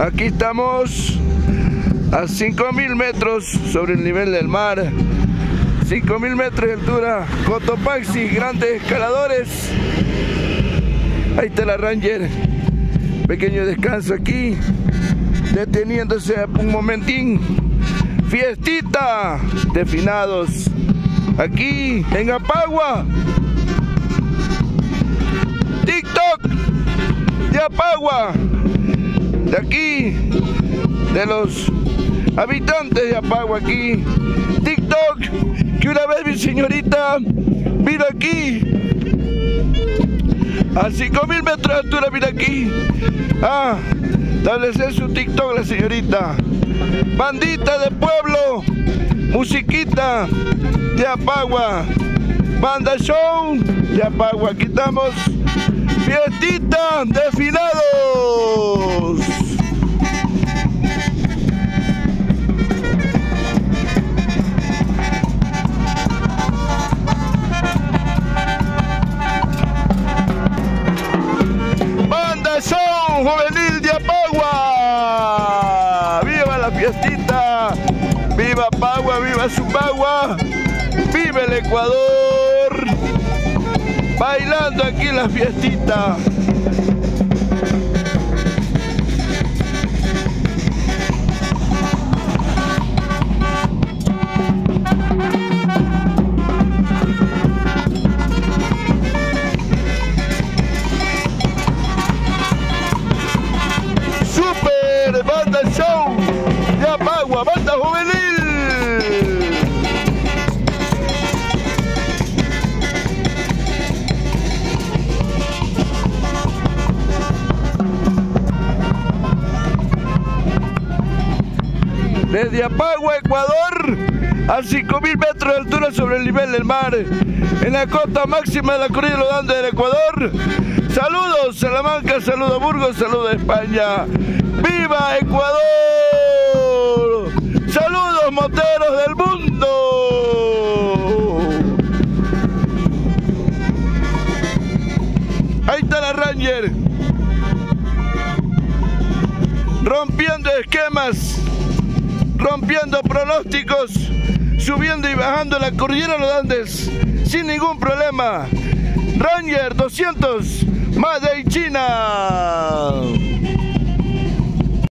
Aquí estamos a 5000 metros sobre el nivel del mar. 5000 metros de altura. Cotopaxi, grandes escaladores. Ahí está la Ranger. Pequeño descanso aquí. Deteniéndose un momentín. Fiestita de finados. Aquí en Apagua. TikTok de Apagua. De aquí. De los habitantes de Apagua aquí. TikTok. Que una vez mi señorita vino aquí. A 5000 metros de altura, mira aquí. Ah, establecer su TikTok la señorita. Bandita de pueblo. Musiquita de Apagua. Banda Show de Apagua. Aquí estamos. Fiestita de finados. Juvenil de Apagua. ¡Viva la fiestita! ¡Viva Apagua! ¡Viva Zupagua! ¡Viva el Ecuador! Bailando aquí la fiestita. Juvenil. Desde Apagua, Ecuador, a 5.000 metros de altura sobre el nivel del mar, en la cota máxima de la Cordillera de del Ecuador. Saludos Salamanca, saludos Burgos, saludos España. ¡Viva Ecuador! ¡Saludos moteros del mundo! Ahí está la Ranger. Rompiendo esquemas, rompiendo pronósticos, subiendo y bajando la cordillera de los Andes sin ningún problema. Ranger 200, Made in China.